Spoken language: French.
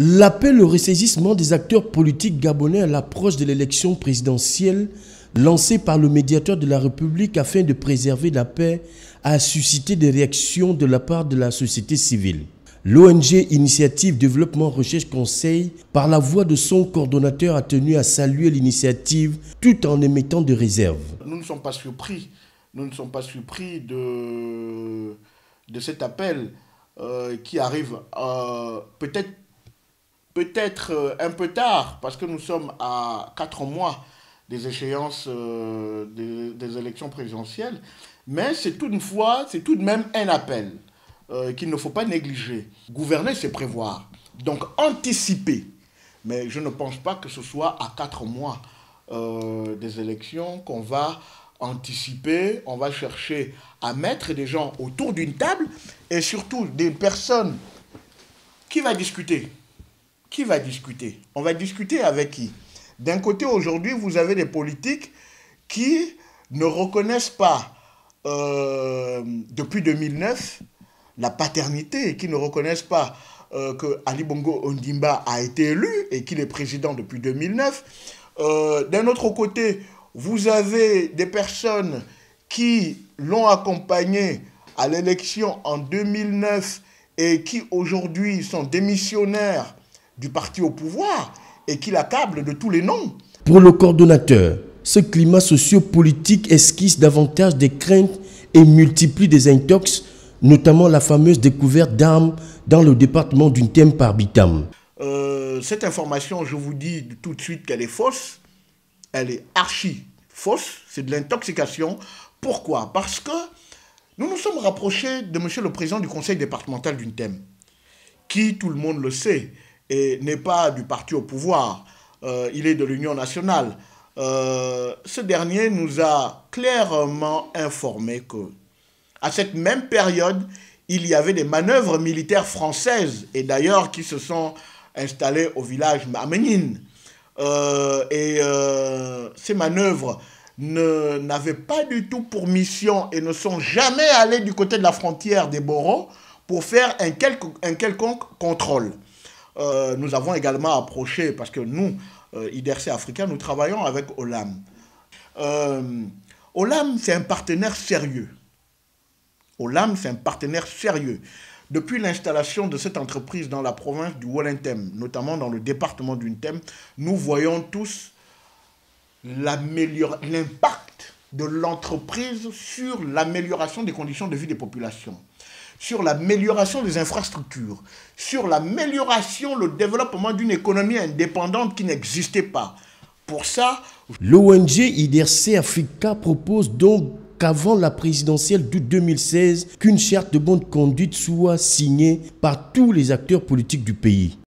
L'appel au ressaisissement des acteurs politiques gabonais à l'approche de l'élection présidentielle lancé par le médiateur de la République afin de préserver la paix a suscité des réactions de la part de la société civile. L'ONG Initiative Développement Recherche Conseil, par la voix de son coordonnateur, a tenu à saluer l'initiative tout en émettant de réserves. Nous ne sommes pas surpris, nous ne sommes pas surpris de, de cet appel euh, qui arrive euh, peut-être peut-être euh, un peu tard, parce que nous sommes à quatre mois des échéances euh, des, élections présidentielles, mais c'est c'est tout de même un appel euh, qu'il ne faut pas négliger. Gouverner, c'est prévoir. Donc anticiper. Mais je ne pense pas que ce soit à quatre mois des élections qu'on va anticiper, on va chercher à mettre des gens autour d'une table et surtout des personnes qui va discuter qui va discuter? On va discuter avec qui? D'un côté, aujourd'hui, vous avez des politiques qui ne reconnaissent pas, euh, depuis 2009, la paternité, qui ne reconnaissent pas euh, que Ali Bongo Ondimba a été élu et qu'il est président depuis 2009. Euh, d'un autre côté, vous avez des personnes qui l'ont accompagné à l'élection en 2009 et qui aujourd'hui sont démissionnaires du parti au pouvoir et qui l'accable de tous les noms. Pour le coordonnateur, ce climat sociopolitique esquisse davantage des craintes et multiplie des intox, notamment la fameuse découverte d'armes dans le département d'une thème par Bitam. Euh, cette information, je vous dis tout de suite qu'elle est fausse. Elle est archi fausse. C'est de l'intoxication. Pourquoi? Parce que nous nous sommes rapprochés de monsieur le président du conseil départemental d'une thème, qui, tout le monde le sait, et n'est pas du parti au pouvoir, euh, il est de l'Union nationale. Euh, ce dernier nous a clairement informé que, à cette même période, il y avait des manœuvres militaires françaises, et d'ailleurs qui se sont installées au village Mamenine. Euh, et ces manœuvres n'avaient pas du tout pour mission et ne sont jamais allées du côté de la frontière des Boros pour faire un quelconque contrôle. Euh, nous avons également approché, parce que nous, euh, IDRC Africa, nous travaillons avec OLAM. Euh, OLAM, c'est un partenaire sérieux. OLAM, c'est un partenaire sérieux. Depuis l'installation de cette entreprise dans la province du Wallentem, notamment dans le département du Ntem, nous voyons tous l'impact de l'entreprise sur l'amélioration des conditions de vie des populations sur l'amélioration des infrastructures, sur l'amélioration, le développement d'une économie indépendante qui n'existait pas. Pour ça... L'ONG IDRC Africa propose donc qu'avant la présidentielle d'août 2016, qu'une charte de bonne conduite soit signée par tous les acteurs politiques du pays.